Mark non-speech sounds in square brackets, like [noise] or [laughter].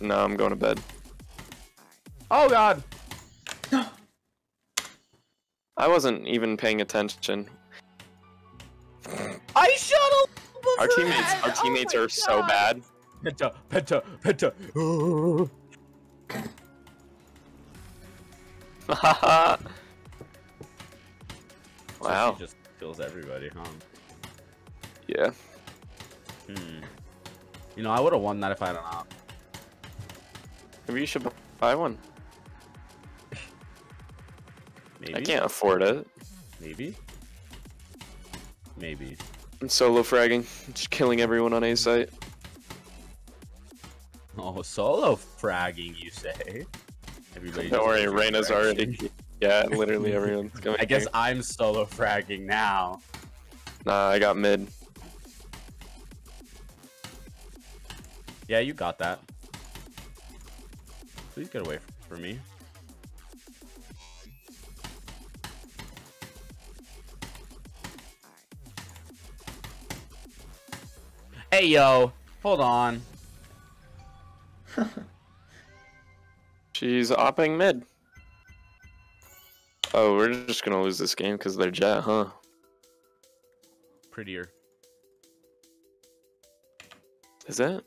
No, I'm going to bed. Oh god. I wasn't even paying attention. I shuttle. Our teammates, our Oh teammates are so bad. Penta, penta, penta. [laughs] wow. She just kills everybody, huh? Yeah. Hmm. You know, I would have won that if I had an op. Maybe you should buy one. Maybe. I can't afford it. Maybe. Maybe. I'm solo fragging, just killing everyone on A site. Oh, solo fragging, you say? Everybody. Don't worry, Reyna's already. [laughs] Yeah, literally everyone's [laughs] going. I guess here. I'm solo fragging now. Nah, I got mid. Yeah, you got that. Please get away from me. Hey, yo. Hold on. [laughs] She's opping mid. Oh, we're just gonna lose this game because they're Jett, huh? Prettier. Is that?